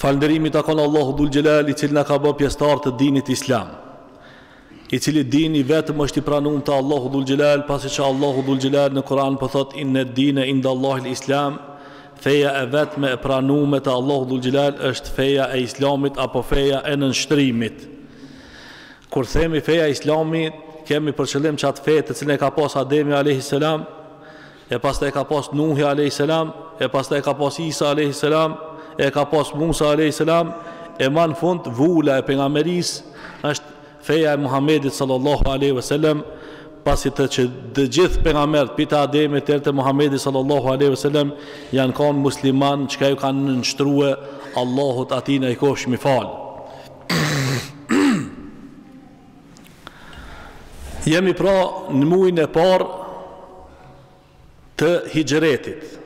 Falënderimi i takon Allahut Dhul Xhelal, i cili na ka bërë pjesëtarë të dinit Islam, i cili din i vetëm është i pranum te Allahu Dhul Xhelal, pasi që Allahu Dhul Xhelal në Kur'an po thot inna dine inda Allahil Islam, feja e vetme e pranume te Allahu Dhul Xhelal është feja e Islamit apo feja e nënshtrimit. Kur themi feja e Islamit, kemi për qëllim qat fe të cilën e ka pas Ademi alayhis salam, e pastaj e ka pas Nuhi alejhi selam, e pastaj ka pas Isa alejhi selam, e ka pas Musa alejhi selam, e ma në fund vula e pejgamberisë është feja e Muhamedit sallallahu alejhi ve sellem, pasi që të gjithë pejgambert pi te Ademi deri te Muhamedi sallallahu alejhi ve sellem janë kanë musliman, çka ju kanë nënshtrue Allahut Atij na i kofshim fal. Jemi pra në mujin e parë të hixhretit.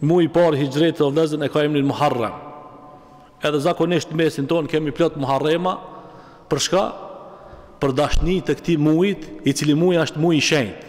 Muji i parë i hixhretit vllezën e ka emnin Muharrem. Edhe zakonisht në mesin tonë kemi plot Muharrema, për shka? Për dashni të këti mujit, i cili muj është muj i shenjtë.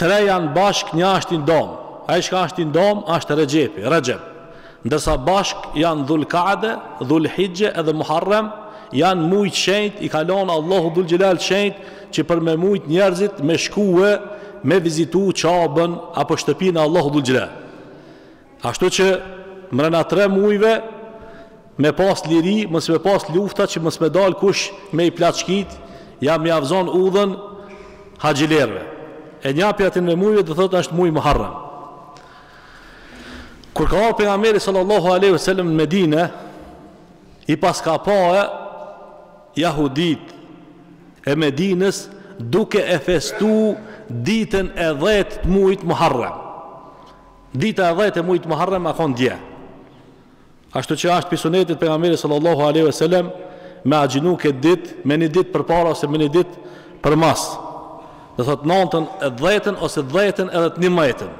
Tre janë bashkë, një është i ndamë. Ai çka është i ndamë është Rexhepi, Rexhep. Ndërsa bashkë janë Dhul-Kaade, Dhul-Hixhe edhe Muharrem, janë muj të shenjtë, i ka lon Allahu Dhul Xhelal të shenjtë që për me mujtë njerëzit me shkue me vizitu Qabën apo shtëpinë e Allahu Dhul Xhelal. Ashtu që mrena tre mujve me pas liri, mos me pas lufta që mos me dal kush me i plaçkit, ja me jau zon udhën haxhilerëve. E nja prej atyre mujve do thotë është muji Muharram. Kur ka ardh pejgamberi sallallahu alaihi wasallam në Medinë, i paska pa jahuditë e Medinës duke e festu ditën e 10 të mujit Muharram. Dita e dhjetë e mujit Muharrem o kon dje. Ashtu që është pi sunetit të pejgamberit sallallahu aleyhi ve sellem me agjinu këtë dit, me një dit përpara ose me një dit përmas. Do të thotë nantën e dhjetën ose dhjetën edhe të njimdhjetën.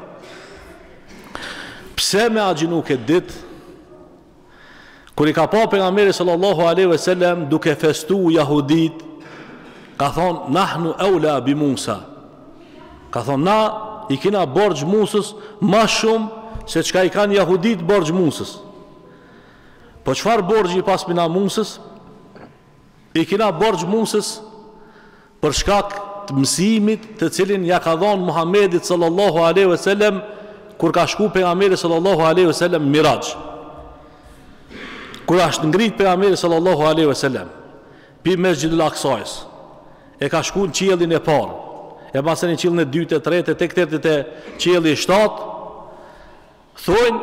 Pse me agjinu këtë dit? Kur i ka pa pejgamberi sallallahu alaihi wasallam duke festu jahudit, ka thon nahnu eula bi Musa. Ka thon na i kina borxh Musës ma shumë se çka i kanë jahudit borxh Musës. Po çfarë borxhi i paskemi na Musës? I kina borxh Musës për shkak të mësimit të cilin ja ka dhon Muhamedit sallallahu alejhi ve sellem kur ka shku pejgamberi sallallahu alejhi ve sellem Miraxh. Kur është ngrit pejgamberi sallallahu alejhi ve sellem pi Mesxhidul Aksajs e ka shku në qiellin e parë e masanej në qiellin e dytë e tretë e tek deri te qielli i shtatë Thojnë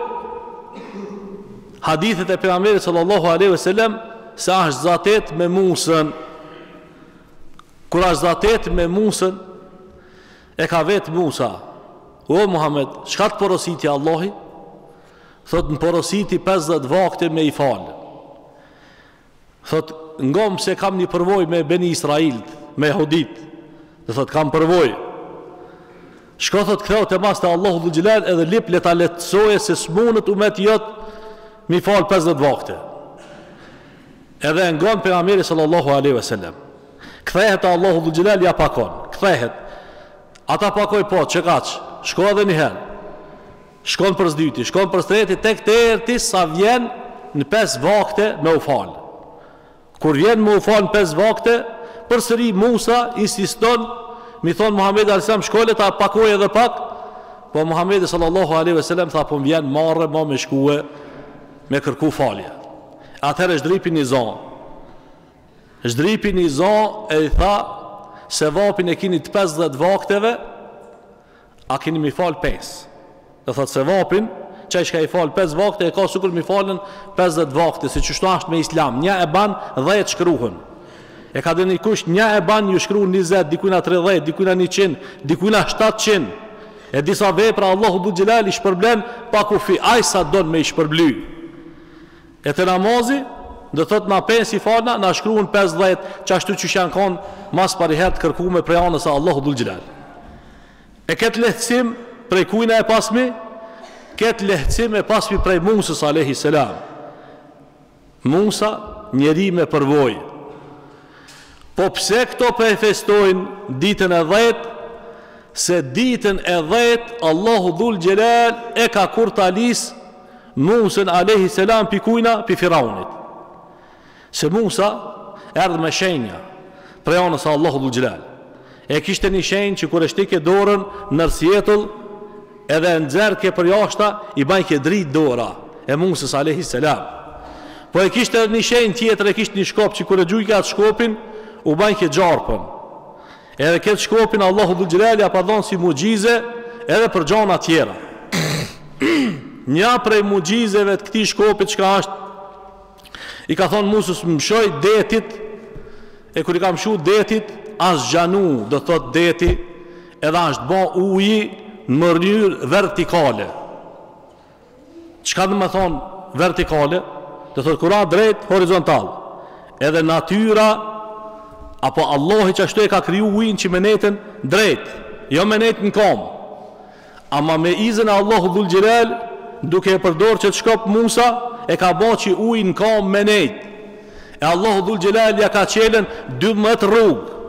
hadithet e pejgamberit sallallahu alaihi wasallam se asht zdatet me Musën. Kur asht zdatet me Musën e ka vet Musa. O Muhammed, çka të porositi Allahu? Thot më porositi 50 vakte me i fal. Thotë, ngom se kam një përvojë me Beni Israilt, me Jehudit. Dhe thotë, kam përvojë. Shko thotë, ktheu te mas te Allahu dhul Xhelal edhe lip le ta lehtësoje se s'munet umeti jot me i fal 50 vakte. Edhe ngon pejgamberi sallallahu aleyhi ve sellem. Kthehet te Allahu dhul Xhelal ja pakon. Kthehet. A ta pakoj po, qe kaq, shko edhe një herë. Shkon për s'dyti, shkon për s'treti tek derti sa vjen në pesë vakte me u fal. Kur vjen me u fal në pesë vakte, përsëri Musa insiston me i thon Muhamedit alayhis salam shko le ta pakoje edhe pak, po Muhamedi sallallahu alaihi wasallam tha po m'vjen marre mo me shkue me kërku falje. Atëherë zhdripi një zo. Zhdripi një zo e i tha sevapin e kini të 50 vakteve, A kini me i fal pesë? Do thotë sevapin, qaj çka i fal pesë vakte e ka sikur me i falën 50 vakte, se qështu asht me Islam, një e ban 10 shkruhen. E ka, denikush një e ban ju shkruhen 20, dikujna 30, dikujna 100, dikujna 700. E disa vepra Allahu Dhul Xhelal i shpërblen pa kufi, ai sa don me i shpërbly. E te namazi, do thot na pesë i falim, na shkruhen 50, qashtu qysh jan kon ma s'pari herë të kërkume prej anës së Allahu Dhul Xhelal. E ketë lehtësim prej kujna e pasmi? Ketë lehtësim e pasmi prej Musës alejhi selam. Musa njeri me përvojë. Po pse këto po e festojnë ditën e dhejtë? Se ditën e dhejtë Allahu dhul xhelal e ka kurtalis Musën alejhi selam pi kujna pi Firaunit. Se Musa erdh me shenja prej anës së Allahut dhul xhelal. E kishte një shenjë që kur e shtike dorën nër sjetull edhe e nxerrke përjashta i banke dritë dora e Musës alejhi selam. Po e kishte edhe një shenjë tjetër e kishte një shkop që kur e gjujke atë shkopin u banke gjarpën. Edhe këtë shkopin Allahu dhul xhelal ja pa dhon si muxhize edhe për gjona tjera. Nja prej muxhizeve të këtij shkopit çka ashtë I ka thonë Musës, mshoj detit, e kur i ka mshu detit, asht gjanu, do thotë deti, edhe asht bo uji në mënyrë vertikale. Çka do me thonë vertikale? Do thotë kur â drejt horizontal. Edhe natyra apo Allahu qashtu e ka kriju ujin që me nejtën drejt, jo me nejtë në kom. Ama me izin e Allahu dhul xhelal duke e përdor qet shkop Musa e ka ba qi uji në kamë me net e Allahu dhul xhelal ja ka qel en dymbëdhjetë rrugë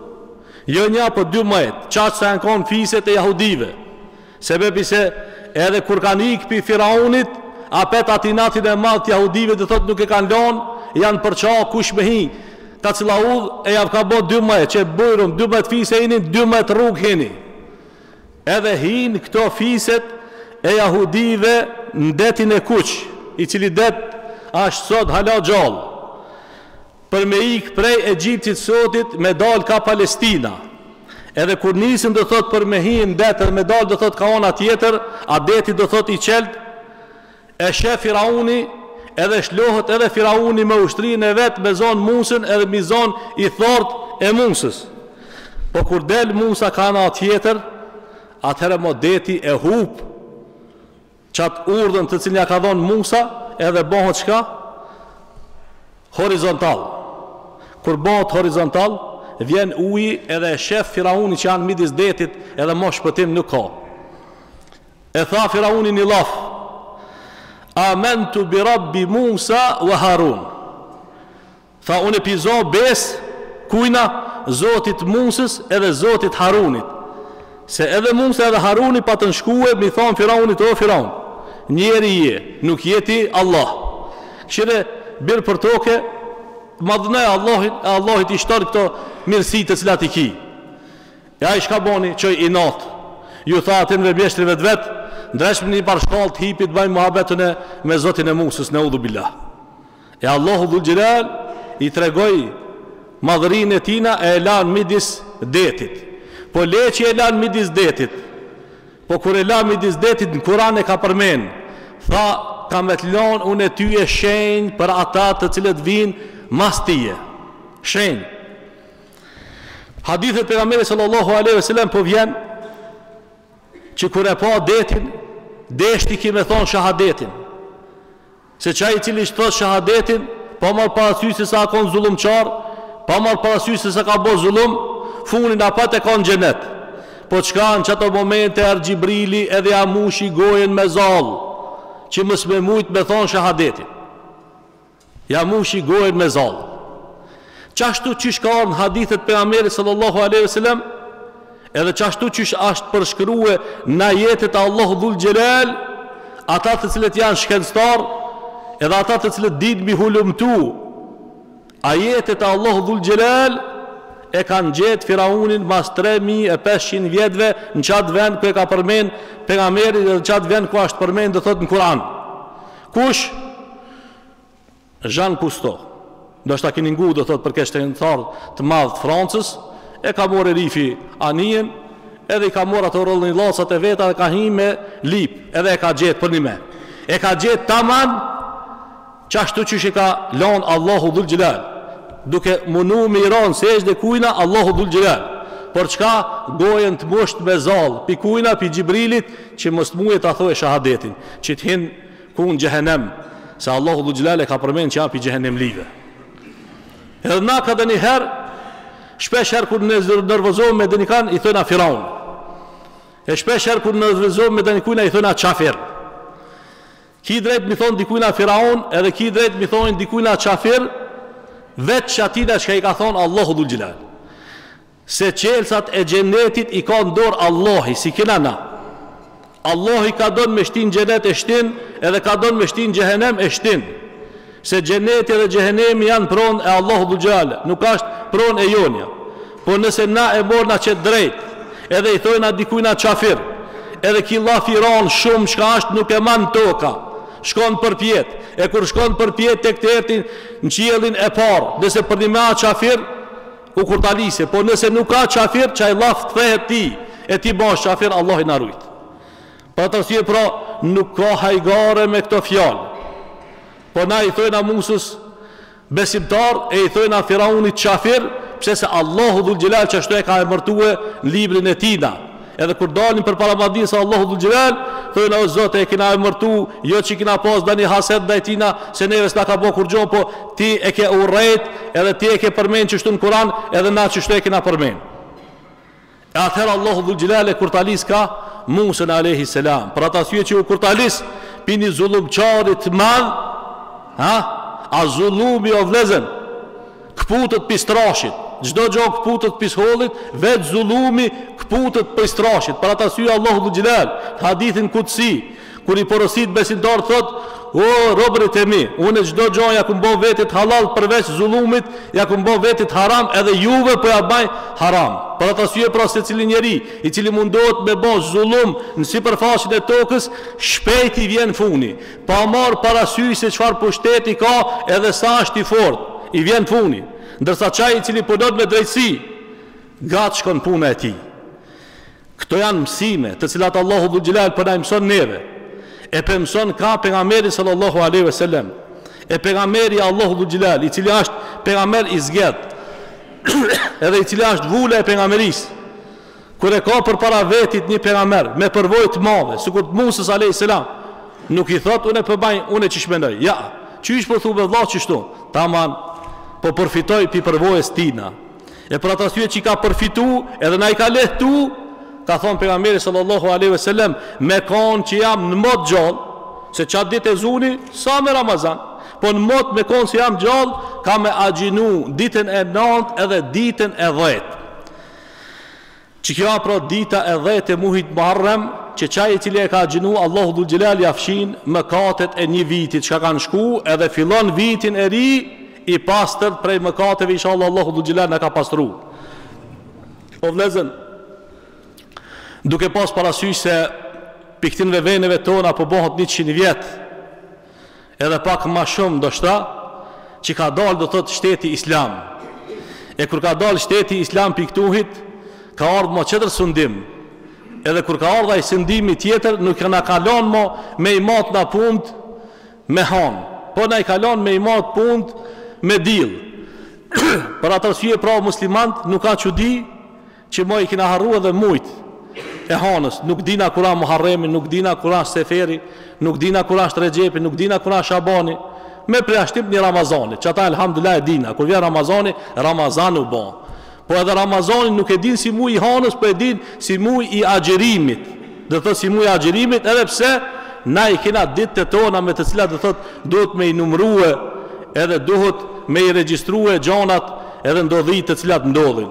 jo nja po dymbëdhjetë qaq sa jan kon fiset e jahudive sebepi se edhe kur kan ik pi firaunit apet at inatin e madh të jahudive do thot nuk e kan lon jan përqa kush me hi ka cila udh e ja ka bo dymbëdhjetë qe bujrum dymbëdhjetë fise jini dymbëdhjetë rrugë hini Edhe hinë këto fiset e jahudijve n'detin e kuq, i cili det asht sot hala gjallë, për me ik prej Egjiptit sotit me dal ka Palestina. Edhe kur nisin do thot për me hi n'det edhe me dal do thot ka ana tjetër a deti do thot i qeltë, E shef firauni edhe shlohet edhe firauni me ushtrinë e vet me e zonë Musën edhe mi zonë ithtarët e Musës po kur del Musa ka ana tjetër atëherë mo deti e hup qat urdhën të cilin ja ka dhonë Musa edhe bohet çka horizontal kur bohet horizontal vjen uji edhe e shef firauni që janë midis detit edhe mo shpëtim nuk ka E tha Firauni ni llaf, Amentu bi Rabbi Musa wa Harun. Tha unë pi zo bes kujna Zotit Musës edhe Zotit Harunit. Se edhe Musa edhe Haruni patën shkue mi thon Firaunit o Firaun, njeri je, nuk je ti Allah. Kshire bir për toke madhënoj Allahin e Allahi t'i shton këto mirësi të cilat i ki. E ai çka boni, çoi inat. Ju tha atynve mjeshtrive të vet, Ndreqmni një par shkallë të hipi të boj muhabet une me Zotin e Musës, neudhubillah. E Allahu Dhul Xhelal i tregoi madhërinë e tina e e la në midis detit. Po le që e la në midis detit. Po kur e la midis detit në Kur'an e ka përmenë. Tha, kam me të lanë une tyje shenjë për ata të cilët vinë mas tije. Shenjë. Hadithi pejgamberit sallallahu alaihi wasallam po vjen që kur e pa detin, deshti ke me thon shahadetin. Se qaj i cili thot shahadetin, pa marr parasysh se sa a kon zullumqar, pa marr parasysh se sa ka bo zullum, funin apet e ka n'xhenet. Po çka në qato momente erdh Xhibrili edhe ja mushi gojën me zall, që mos me mujt me thon shahadetin. Ja mushi gojën me zall. Qashtu qysh ka ardhë në hadith të pejgamberit sallallahu alejhi ve sellem, edhe qashtu qysh ashtë përshkrue n'ajetet e Allahu dhul xhelal, ata të cilët janë shkencëtar, edhe ata të cilët dinë mi hulumtu ajetet e Allahu dhul xhelal, e kanë gjetë Firaunin mas 3500 vjetëve në qatë vend ku e ka përmend pejgamberi edhe në qatë vend ku ashtë përmend do thot në Kur'an. Kush Jean Cousteau, ndoshta kini ngu do thot për këtë shkencëtar të madh të Francës, e ka more rifi anijen edhe i ka more ato rrëllnillacat e veta dhe ka hi me lip edhe e ka gjet përnime e ka gjet taman qashtu qysh e ka lan Allahu dhul xhelal duke munu me i ra n'sexhde kujna Allahu dhul xhelal po çka gojën të musht me zall pi kujna pi Xhibrilit që mos të muje ta thojë shahadetin që të hin ku në xhehenem, se Allahu dhul xhelal e ka përmend që a pi xhehenemlive. Edhe na ka nëniherë shpesh herë kur ne nervozohem me danikan i thojna Firaun. E shpesh herë kur nervozohem me danikujna i thojna Çafir. S'ki drejt mi thon dikujna Firaun, edhe s'ki drejt mi thon dikujna Çafir, veç atina çka i ka thon Allahu dhul xhelal. Se çelësat e xhenetit i ka në dorë Allahi, s'i kena na. Allahi ka don me shti në xhenet e shtin, edhe ka don me shti në xhehenem e shtin. Se xheneti edhe xhehenemi janë pronë e Allahu dhul xhelal, nuk asht pronë e jonja. Po nëse na e morna qetë drejt, edhe i thojna dikujna qafir, edhe ki llaf i ron shumë çka asht nuk e man toka, shkon përpjet, e kur shkon përpjet te kterti në qiellin e parë, nëse përnime a qafir, U kurtalise po nëse nuk a qafir qaj llaf kthehet ty e ti bash qafir Allahi na rujt për atë arsye pra nuk ka hajgare me këto fjalë po na i thojna Musës besimtar e i thojna Firaunit qafir pse se Allahu dhul xhelal çashtu e ka emërtue n'librin e tina Edhe kur dalin përpara madhnisë së Allahut dhul xhelal, thojna o Zot e kena emërtu, jo që kena pas dani haset ndaj tina, se neve s'na ka bo kurgjo, po ti e ke urrejt, edhe ti e ke përmend qështu në Kur'an, edhe na qështu e kena përmend. E atëherë Allahu dhul xhelal e kurtaliska Musën alejhi selam, për at arsye që u kurtalis pi ni zullumçari të madh, ha? A zullumi o vllezën? Kputët pi strashit çdo gjo kputët pi s'hollit veç zullumi kputët pi strashit për atë arsye Allahu dhul xhelal në hadithin kudsi kur i porosit besimtarët thot o robërit e mi unë çdo gjo ja kom bo vetit hallall përveç zullumit ja kom bo vetit haram edhe juve po ja baj haram për atë arsye pra secili njeri i cili mundohet me bo zullum në sipërfaqen e tokës shpejt i vjen funi Pa marrë parasysh se çfarë pushteti ka edhe sa është i fortë, i vjen funi, ndërsa çaj i cili punon me drejtësi, gat shkon puna e tij. Këto janë mësime, të cilat Allahu Dhul Xhelal po na i mëson neve. E pe mëson ka pejgamberi sallallahu alaihi wasallam. E pejgamberi Allahu Dhul Xhelal, i cili është pejgamber i zgjedht, edhe i cili është vula e pejgamberisë. Kur e ka përpara vetit një pejgamber me përvojë të madhe, sikur Musës alejhi selam, nuk i thotë unë po baj unë qysh mendoj. Ja, qysh po thuve vëlla qyshtu? Taman po përfitoj pi përvojës tina. E për atë arsye që ka përfitu edhe na i ka lehtu, ka thonë pejgamberi sallallahu alejhi ve sellem, me kanë që jam në mot gjallë, se çat ditë e zuni sa me Ramazan. Po në mot me kanë se jam gjallë, ka me agjinu ditën e 9 edhe ditën e 10. Që kjo asht pra dita e dhjetë e muhit Muharrem, që qaj i cili e ka agjinu Allahu Dhul Gjelal ia fshin mëkatet e nji viti qka kan shku edhe fillon vitin e ri i pastër prej mëkateve inshallah Allahu Dhul Xhelal na ka pastru o vllazën duke pas parasysh se pi ktynve veneve tona po bëhet njëqind vjet edhe pak ma shumë ndoshta që ka dalë do thot shteti islam e kur ka dalë shteti islam piktuhit ka ardhë një qetër sundim edhe kur ka ardhë ai sundimi tjetër nuk na ka lon më me i matë na punët me hanë po na i ka lon me i matë punët me diell për atë arsye pra muslimant nuk ka çudi Që ma i kena harru edhe mujt e hanës nuk dina kur a muharremi nuk dina kur asht seferi nuk dina kur është rexhepi nuk dina kur a shabani me përjashtim një ramazani qata elhamdulillah e dina kur vjen ramazani ramazan u ba po edhe ramazani nuk e din si muj i hanës po e din si muj i agjerimit do thot si muj i agjerimit edhe pse na i kena dit të tona me të cilat do thot duhet me i numrue edhe duhet me i registrue gjanat edhe ndodhi të cilat ndodhin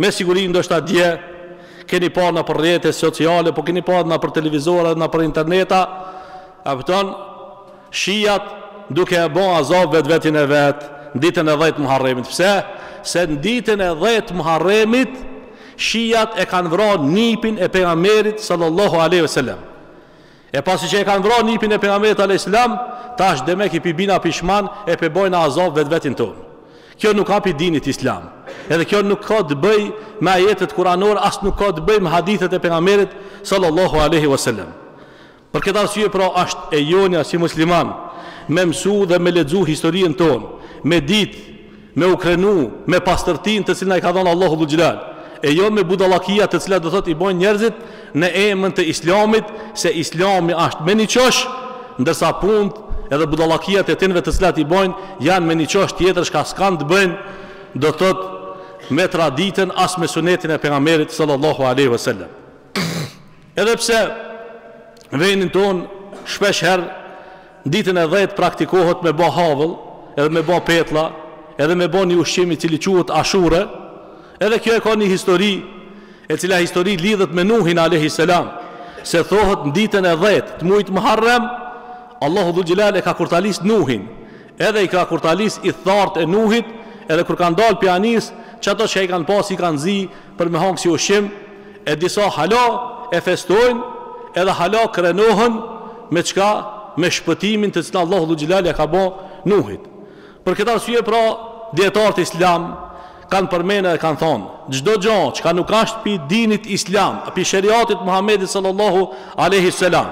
Me siguri ndoshta dje keni pa nëpër rrjete sociale, po keni pa nëpër televizora dhe nëpër interneta, a kupton, shiat duke e bë azab vetvetin e vet në ditën e dhjetë Muharremit. Pse? Se në ditën e dhjetë Muharremit shiat e kanë vra nipin e Pejgamberit sallallahu alejhi ve sellem. E pasi që e kanë vra nipin e Pejgamberit alejhis selam, tash demek pi bina pishman e pe bojna azab vetvetin tonë. Kjo nuk ka pi dinit islam. Edhe kjo nuk ka të bëj me ajetet kuranor as nuk ka të bëj me hadithet e Pejgamberit sallallahu alejhi wa selam. Për këtë arsye pra asht e jonja si musliman me msu dhe me lexu historien tonë, me dit Me u krenu me pastërtinë të cilën i ka dhonë Allahu dhul xhelal e jo me budallakija të cilat do thotë i bojnë njerëzit në emën të Islamit se Islami asht më një qosh ndërsa punt edhe budallakijat e tinëve të cilat i bojnë janë më një qosh tjetër shka skan të bëjnë do thotë me traditën as me sunetin e pejgamberit sallallahu alaihi wasallam edhe pse venin ton shpesh herë Ditën e dhjetë praktikohet me ba havëll edhe me ba petlla edhe me bo një ushqim i cili quhet ashure edhe kjo e ka një histori e cila histori lidhet me Nuhin alejhi selam se thohet nditën e dhjetë të mujt Muharrem Allahu dhul xhelal e ka kurtalis Nuhin edhe i ka kurtalis ithtart e Nuhit edhe kur kanë dalë pi anisë qato çka i kanë pas i kanë zi për me hongër si ushqim, e disa hala e festojnë edhe hala krenohen me çka me shpëtimin të cilin Allahu Dhul Xhelali ja ka bo Nuhit. Për këtë arsye pra dietarët islam kanë përmenë dhe kanë thonë, çdo gja çka nuk asht pi dinit islam, pi sheriatit Muhamedit sallallahu alaihi wasallam,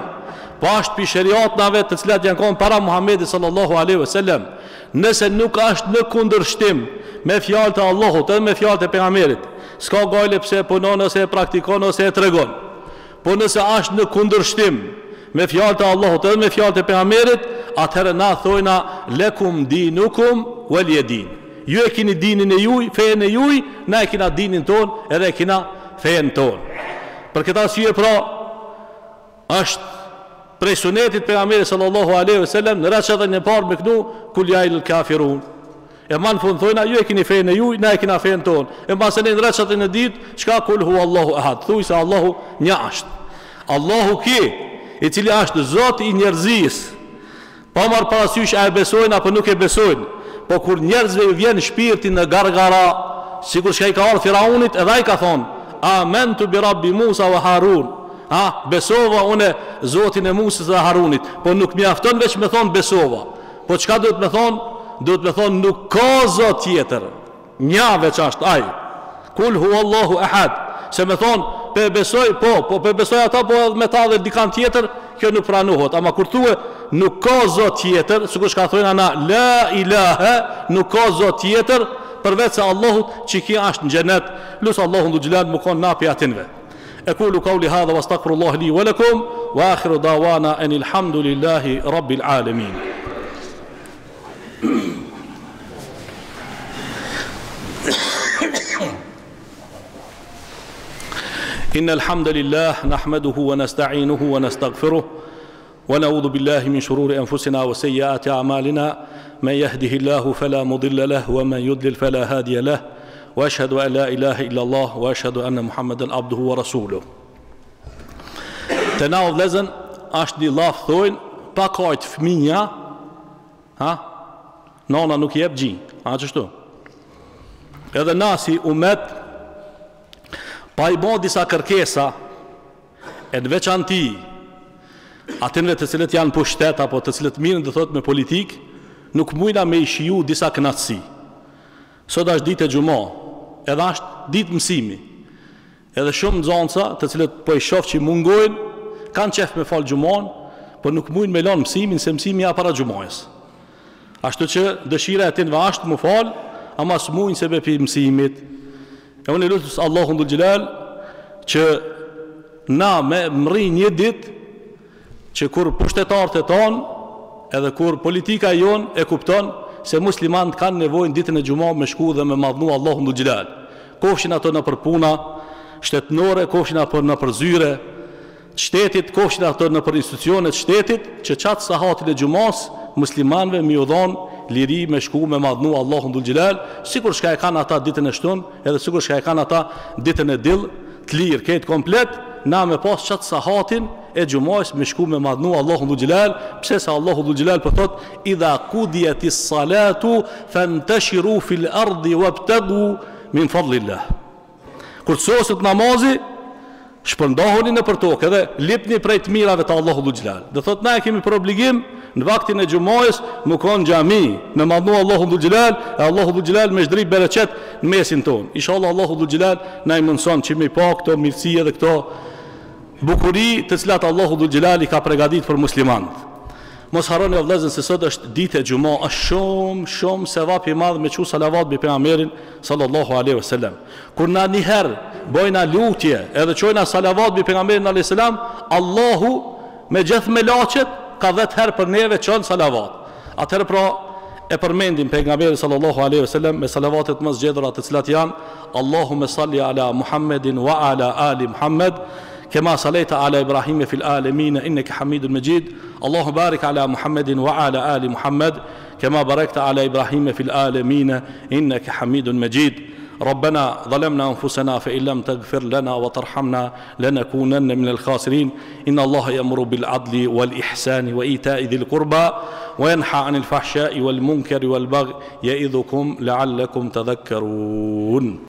po asht pi sheriatnave të cilat janë kon para Muhamedit sallallahu alaihi wasallam, Nëse nuk asht në kundërshtim me fjalët e Allahut edhe me fjalët e pejgamberit ska gajle pse e punon ose e praktikon ose e tregon po nëse asht në kundërshtim me fjalët e Allahut edhe me fjalët e pejgamberit atëherë na thojna lekum dinukum waliya din ju e kini dinin e juj fejen e juj na e kina dinin ton edhe e kina fejen ton për këtë arsye pra Asht prej sunetit pejgamberit sallallahu alaihi wasallam në racetën e parë me kënu kul ja ejjuhel kafirun. E ma në fund thojna ju e kini fenë e juj, na e kina fenë ton. E masanej në reqatën e ditë, çka kul hu Allahu ahad. Thuj se Allahu nja asht. Allahu ki, i cili asht Zot i njerëzisë. Pa marrë parasysh a e besojnë apo nuk e besojnë, po kur njerëzve ju vjen shpirti në gargara, sikur çka i ka ardhë Firaunit, edhe ai ka thonë, Amentu bi Rabbi Musa wa Harun, ha, besova unë Zotin e Musës dhe Harunit, po nuk mjafton veç me thonë besova, po çka duhet me thonë, duhet me thonë nuk ka Zot tjetër, Nja veç asht ai. Kul hu Allahu ehad. Se me thon pe besoj po, po pe besoj ata po me ta edhe dikan tjetër, kjo nuk pranohet. Ama kur thue nuk ka zot tjetër, sikur çka thojna na la ilahe, nuk ka zot tjetër përveç se Allahut, qiki asht në xhenet. Lus Allahun dhul xhelal mu kon na pi atinve. E kulu kauli hadha wastagfirullah li wa lakum wa akhiru dawana anil hamdulillahi rabbil alamin. إن الحمد لله نحمده ونستعينه ونستغفره ونعوذ بالله من شرور أنفسنا وسيئات أعمالنا من يهده الله فلا مضل له ومن يضلل فلا هادي له وأشهد أن لا إله إلا الله وأشهد أن محمد عبده ورسوله Te na o vllezën, ashtë një laf thojnë, pa kajtë fminja, ha? Nona nuk i jep gji, a qështu? Edhe na si umet, pa i bo disa kërkesa, e në veçanti atinve të cilët janë n'pushtet, apo të cilët mirren do thotë me politikë, nuk mujna me i shiju disa kënaqësi. Sot ashtë ditë e xhuma, edhe ashtë ditë mësimi. Edhe shumë nxënësa të cilët po i shoh që mungojnë, kanë qejf me fal xhumanë, por nuk mujnë me lanë mësimin se mësimi a para xhumajës. Ashtu që dëshira e tinve ashtë mu falë, ama s'mujnë sebepi mësimit. E unë lus Allahun dhul xhelal që na me mrri një ditë që kur pushtetarët e tanë edhe kur politika jonë e kupton se muslimanët kanë nevojë n'ditën e xhuma me shku dhe me madhnu Allahun dhul xhelal kofshin ato nëpër puna shtetnore kofshin ato nëpër zyre të shtetit kofshin ato nëpër institucione të shtetit që çat sahatin e xhumas muslimanëve me ju dhonë liri me shku me madhnu Allahun dhul xhelal sikur shka e kanë ata ditën e shtun edhe sikur shka e kanë ata ditën e dill të lirë kejt komplet na me pas çat sahatin e xhumajs me shku me madhnu Allahun dhul xhelal pse se Allahu dhul xhelal po thot idha qudiyatis salatu fantashiru fil ardi wabtagu min fadlillah kur të soset namazi shpërndahuni nëpër tokë dhe lipni prej të mirave të Allahu dhul xhelal do thot na e kemi për obligim në vaktin e xhumajs me kon n'xhami me madhnu Allahu dhul xhelal e Allahu dhul xhelal me shdri bereqet në mesin ton inshallah Allahu dhul xhelal na i mundson qi me i pa këto mirësi edhe këto Bukuri të cilat Allahu dhul xhelal i ka pregadit për muslimanët Mos harroni o vllezën se sot është ditë e xhuma është shum shum sevap i madh me çu salavat mbi pejgamberin sallallahu alaihi wasallam kur na një herë bojna lutje edhe çojna salavat mbi pejgamberin alaihi salam Allahu me gjithë melaqet ka 10 herë për neve çon salavat atëherë pra e përmendim pejgamberin sallallahu alaihi wasallam me salavatet më zgjedhura të cilat janë Allahumma salli ala Muhammedin wa ala ali Muhammed, كما صليت على إبراهيم في العالمين إنك حميد مجيد الله بارك على محمد وعلى آل محمد كما باركت على إبراهيم في العالمين إنك حميد مجيد ربنا ظلمنا أنفسنا فإن لم تغفر لنا وترحمنا لنكونن من الخاسرين إن الله يأمر بالعدل والإحسان وإيتاء ذي القربى وينحى عن الفحشاء والمنكر والبغي يئذكم لعلكم تذكرون